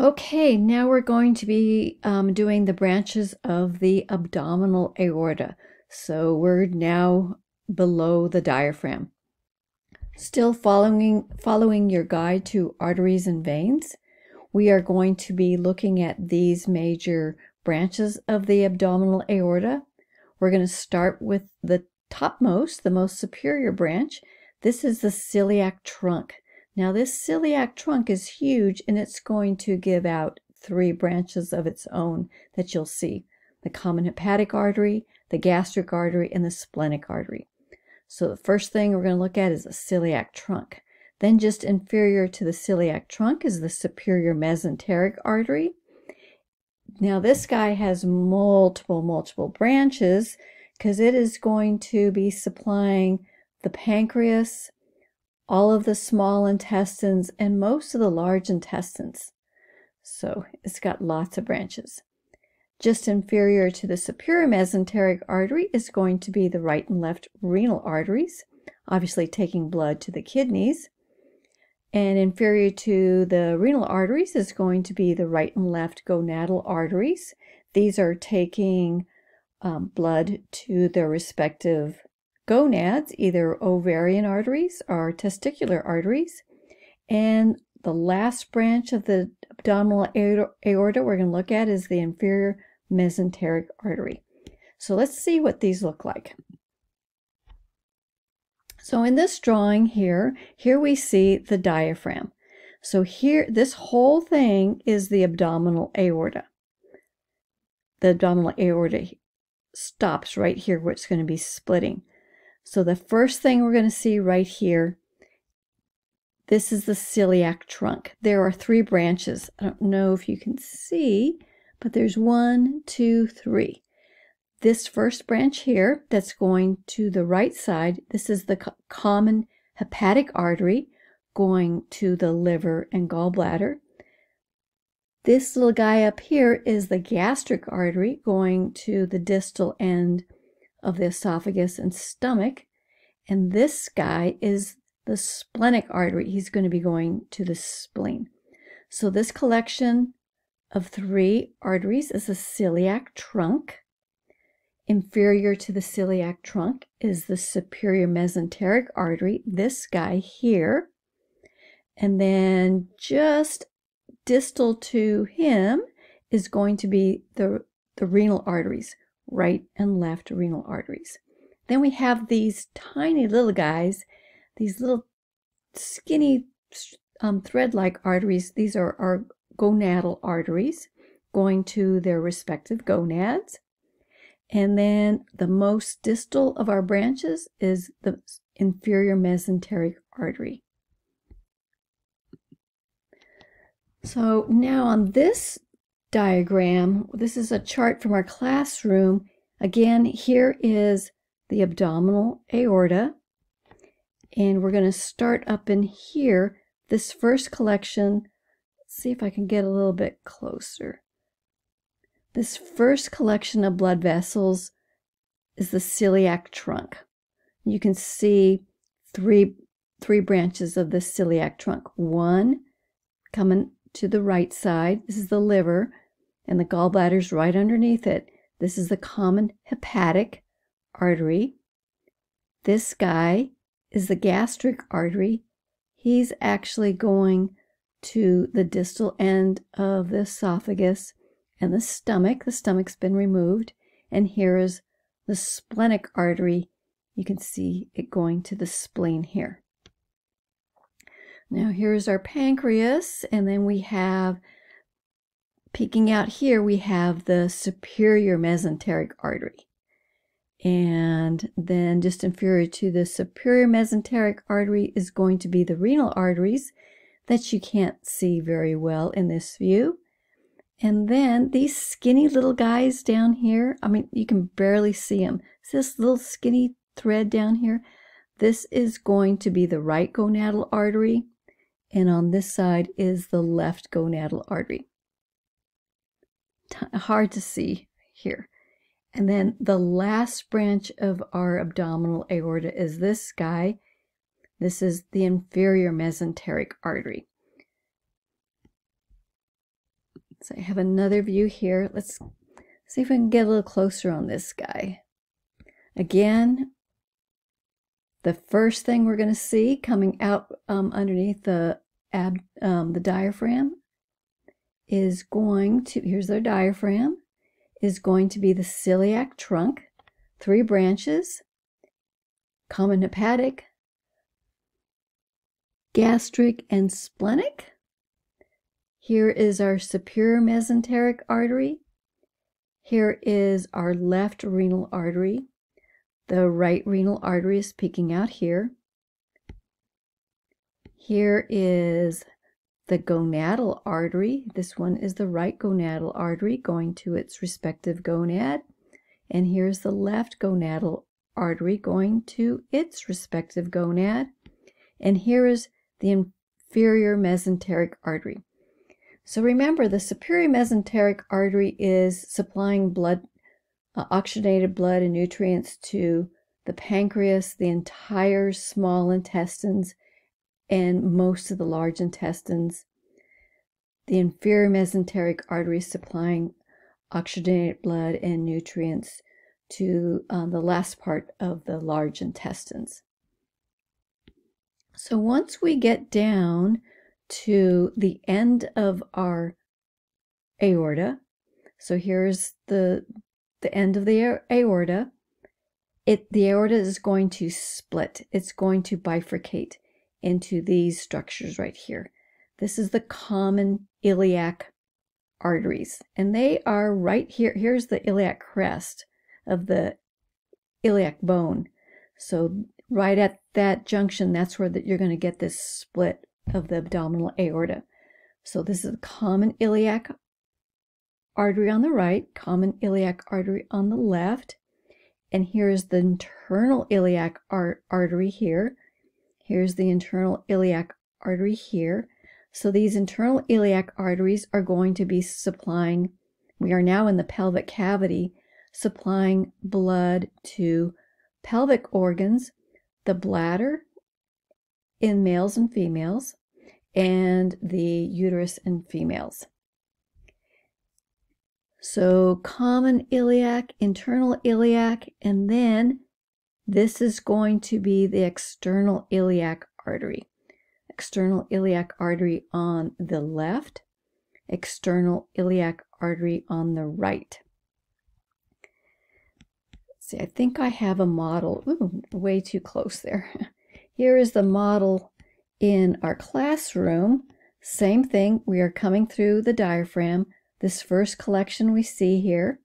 Okay, now we're going to be um, doing the branches of the abdominal aorta. So we're now below the diaphragm. Still following, following your guide to arteries and veins, we are going to be looking at these major branches of the abdominal aorta. We're going to start with the topmost, the most superior branch. This is the celiac trunk. Now this celiac trunk is huge and it's going to give out three branches of its own that you'll see. The common hepatic artery, the gastric artery, and the splenic artery. So the first thing we're going to look at is the celiac trunk. Then just inferior to the celiac trunk is the superior mesenteric artery. Now this guy has multiple, multiple branches because it is going to be supplying the pancreas, all of the small intestines, and most of the large intestines. So it's got lots of branches. Just inferior to the superior mesenteric artery is going to be the right and left renal arteries, obviously taking blood to the kidneys. And inferior to the renal arteries is going to be the right and left gonadal arteries. These are taking um, blood to their respective gonads, either ovarian arteries or testicular arteries. And the last branch of the abdominal aorta we're going to look at is the inferior mesenteric artery. So let's see what these look like. So in this drawing here, here we see the diaphragm. So here, this whole thing is the abdominal aorta. The abdominal aorta stops right here where it's going to be splitting. So the first thing we're going to see right here, this is the celiac trunk. There are three branches. I don't know if you can see, but there's one, two, three. This first branch here that's going to the right side, this is the common hepatic artery going to the liver and gallbladder. This little guy up here is the gastric artery going to the distal end of the esophagus and stomach. And this guy is the splenic artery. He's going to be going to the spleen. So this collection of three arteries is the celiac trunk. Inferior to the celiac trunk is the superior mesenteric artery, this guy here. And then just distal to him is going to be the, the renal arteries, right and left renal arteries. Then we have these tiny little guys, these little skinny um, thread-like arteries. These are our gonadal arteries going to their respective gonads. And then the most distal of our branches is the inferior mesenteric artery. So now on this diagram, this is a chart from our classroom. Again, here is the abdominal aorta. And we're going to start up in here. This first collection, let's see if I can get a little bit closer. This first collection of blood vessels is the celiac trunk. You can see three, three branches of the celiac trunk. One coming to the right side. This is the liver, and the gallbladder's right underneath it. This is the common hepatic artery. This guy is the gastric artery. He's actually going to the distal end of the esophagus and the stomach. The stomach's been removed. And here is the splenic artery. You can see it going to the spleen here. Now here's our pancreas, and then we have, peeking out here, we have the superior mesenteric artery. And then just inferior to the superior mesenteric artery is going to be the renal arteries that you can't see very well in this view. And then these skinny little guys down here, I mean, you can barely see them. It's this little skinny thread down here. This is going to be the right gonadal artery. And on this side is the left gonadal artery. T hard to see here. And then the last branch of our abdominal aorta is this guy. This is the inferior mesenteric artery. So I have another view here. Let's see if we can get a little closer on this guy. Again, the first thing we're going to see coming out um, underneath the ab, um, the diaphragm is going to, here's their diaphragm, is going to be the celiac trunk, three branches, common hepatic, gastric, and splenic. Here is our superior mesenteric artery. Here is our left renal artery. The right renal artery is peeking out here. Here is the gonadal artery. This one is the right gonadal artery going to its respective gonad. And here's the left gonadal artery going to its respective gonad. And here is the inferior mesenteric artery. So remember, the superior mesenteric artery is supplying blood, uh, oxygenated blood and nutrients to the pancreas, the entire small intestines, and most of the large intestines. The inferior mesenteric artery supplying oxygenated blood and nutrients to um, the last part of the large intestines. So once we get down to the end of our aorta, so here's the the end of the aorta, it the aorta is going to split. It's going to bifurcate into these structures right here. This is the common iliac arteries, and they are right here. Here's the iliac crest of the iliac bone. So right at that junction, that's where the, you're going to get this split of the abdominal aorta. So this is the common iliac artery on the right, common iliac artery on the left, and here's the internal iliac artery here. Here's the internal iliac artery here. So these internal iliac arteries are going to be supplying, we are now in the pelvic cavity, supplying blood to pelvic organs, the bladder in males and females, and the uterus in females. So common iliac, internal iliac, and then this is going to be the external iliac artery. External iliac artery on the left, external iliac artery on the right. See, I think I have a model. Ooh, way too close there. Here is the model in our classroom. Same thing, we are coming through the diaphragm. This first collection we see here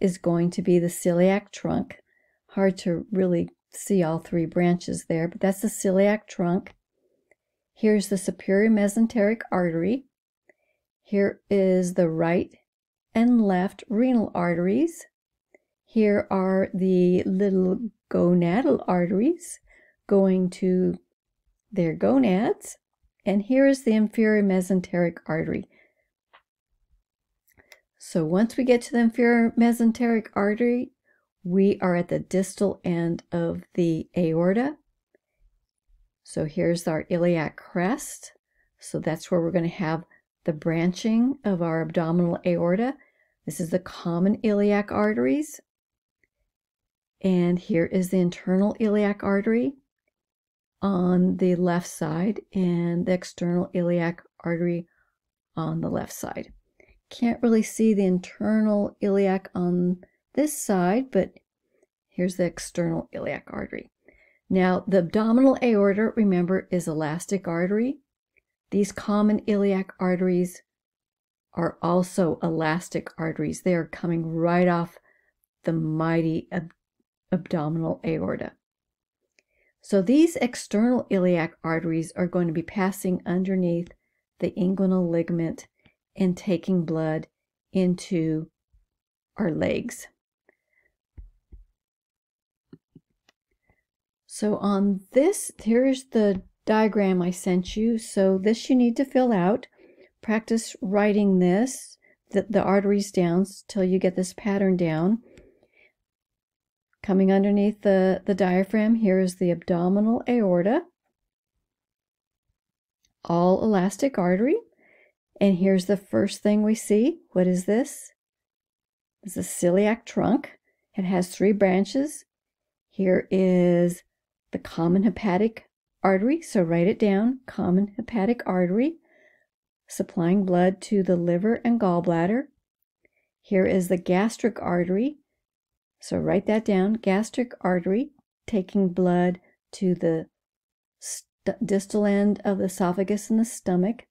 is going to be the celiac trunk hard to really see all three branches there, but that's the celiac trunk. Here's the superior mesenteric artery. Here is the right and left renal arteries. Here are the little gonadal arteries going to their gonads. And here is the inferior mesenteric artery. So once we get to the inferior mesenteric artery, we are at the distal end of the aorta. So here's our iliac crest. So that's where we're going to have the branching of our abdominal aorta. This is the common iliac arteries. And here is the internal iliac artery on the left side and the external iliac artery on the left side. Can't really see the internal iliac on this side, but here's the external iliac artery. Now, the abdominal aorta, remember, is elastic artery. These common iliac arteries are also elastic arteries. They are coming right off the mighty ab abdominal aorta. So these external iliac arteries are going to be passing underneath the inguinal ligament and taking blood into our legs. So on this, here's the diagram I sent you. So this you need to fill out. Practice writing this, the, the arteries down till you get this pattern down. Coming underneath the, the diaphragm, here is the abdominal aorta. All elastic artery. And here's the first thing we see. What is this? It's a celiac trunk. It has three branches. Here is the common hepatic artery. So write it down. Common hepatic artery supplying blood to the liver and gallbladder. Here is the gastric artery. So write that down. Gastric artery taking blood to the distal end of the esophagus and the stomach.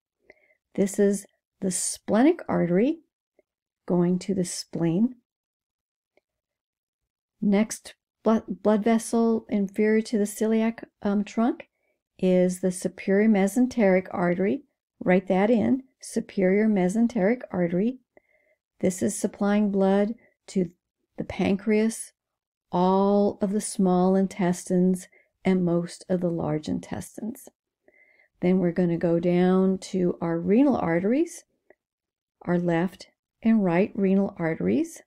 This is the splenic artery going to the spleen. Next blood vessel inferior to the celiac um, trunk is the superior mesenteric artery. Write that in, superior mesenteric artery. This is supplying blood to the pancreas, all of the small intestines, and most of the large intestines. Then we're going to go down to our renal arteries, our left and right renal arteries.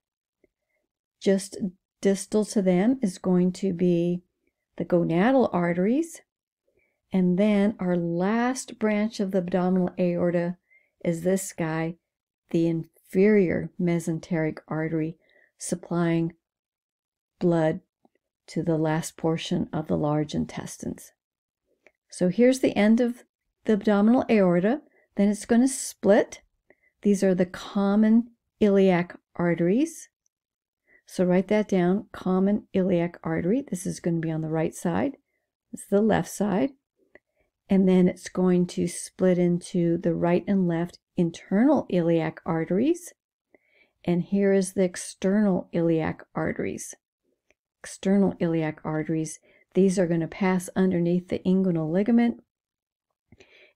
Just distal to them is going to be the gonadal arteries. And then our last branch of the abdominal aorta is this guy, the inferior mesenteric artery, supplying blood to the last portion of the large intestines. So here's the end of the abdominal aorta. Then it's going to split. These are the common iliac arteries. So write that down, common iliac artery. This is going to be on the right side. This is the left side. And then it's going to split into the right and left internal iliac arteries. And here is the external iliac arteries external iliac arteries. These are going to pass underneath the inguinal ligament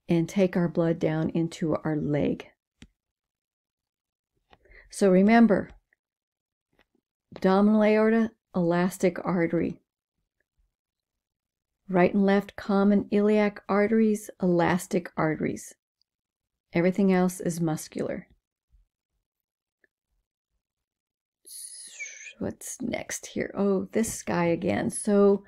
and take our blood down into our leg. So remember, abdominal aorta, elastic artery. Right and left common iliac arteries, elastic arteries. Everything else is muscular. what's next here? Oh, this guy again. So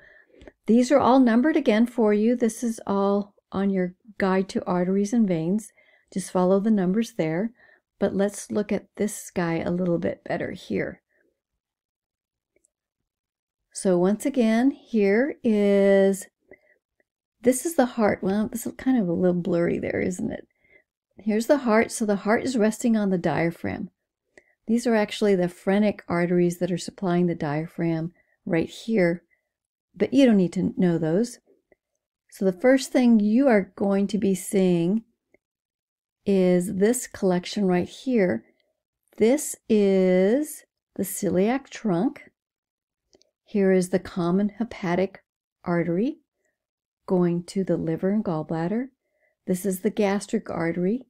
these are all numbered again for you. This is all on your guide to arteries and veins. Just follow the numbers there. But let's look at this guy a little bit better here. So once again, here is, this is the heart. Well, this is kind of a little blurry there, isn't it? Here's the heart. So the heart is resting on the diaphragm. These are actually the phrenic arteries that are supplying the diaphragm right here, but you don't need to know those. So the first thing you are going to be seeing is this collection right here. This is the celiac trunk. Here is the common hepatic artery going to the liver and gallbladder. This is the gastric artery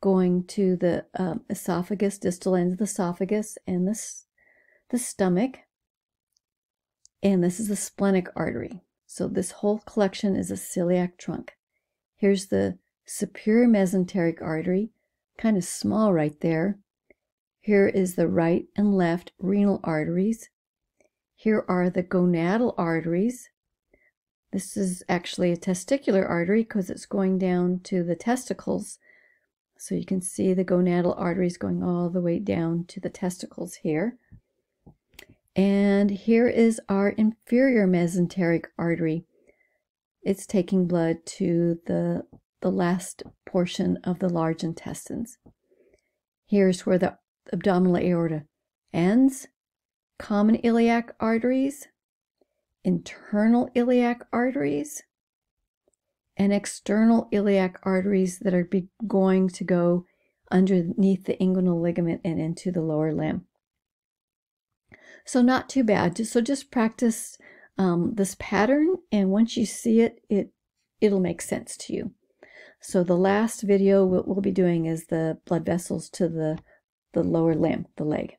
going to the um, esophagus, distal end of the esophagus, and the, the stomach. And this is the splenic artery. So this whole collection is a celiac trunk. Here's the superior mesenteric artery, kind of small right there. Here is the right and left renal arteries. Here are the gonadal arteries. This is actually a testicular artery because it's going down to the testicles so you can see the gonadal arteries going all the way down to the testicles here. And here is our inferior mesenteric artery. It's taking blood to the, the last portion of the large intestines. Here's where the abdominal aorta ends. Common iliac arteries, internal iliac arteries, and external iliac arteries that are going to go underneath the inguinal ligament and into the lower limb. So not too bad. So just practice um, this pattern, and once you see it, it it'll make sense to you. So the last video we'll, we'll be doing is the blood vessels to the the lower limb, the leg.